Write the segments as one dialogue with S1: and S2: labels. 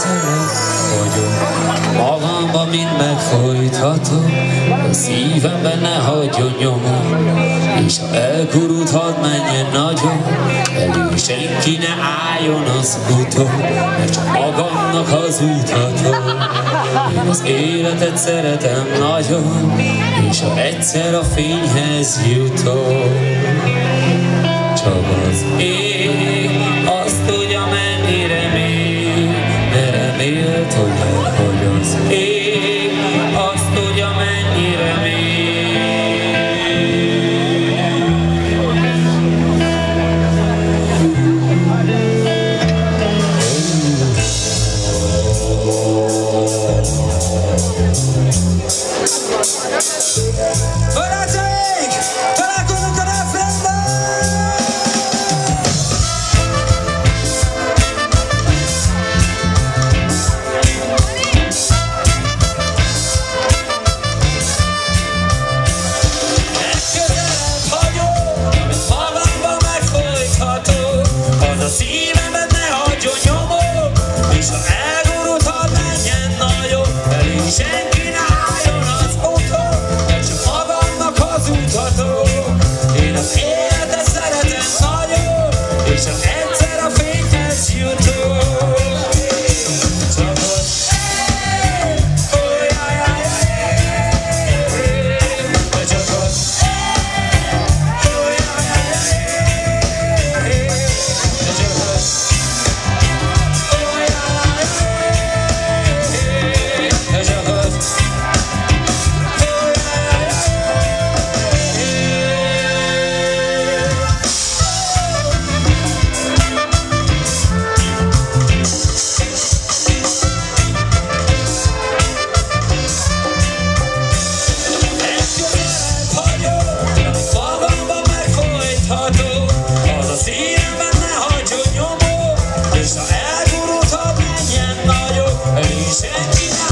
S1: ezelőtt vagyok. Magamba mind megfojthatom, a szívemben ne hagyjon nyomot. És ha elkurult, hadd menjen nagyon, elő senki ne álljon az úton, mert csak magamnak hazudhatom. Én az életet szeretem nagyon, és ha egyszer a fényhez jutok, csak az ég Yeah.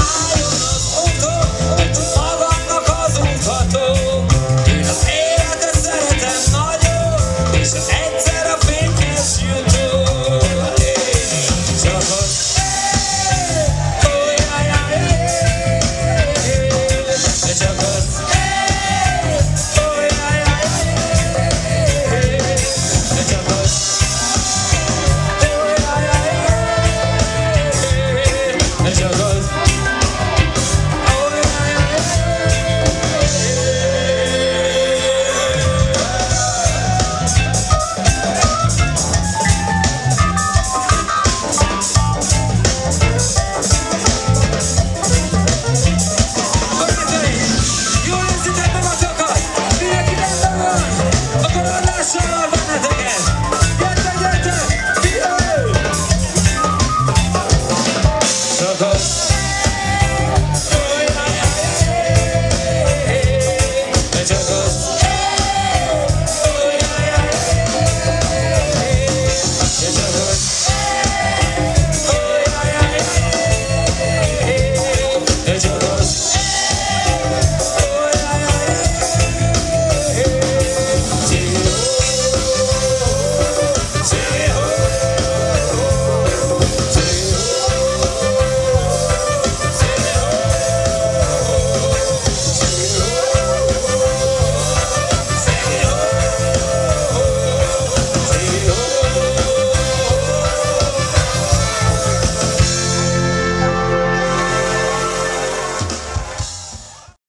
S1: the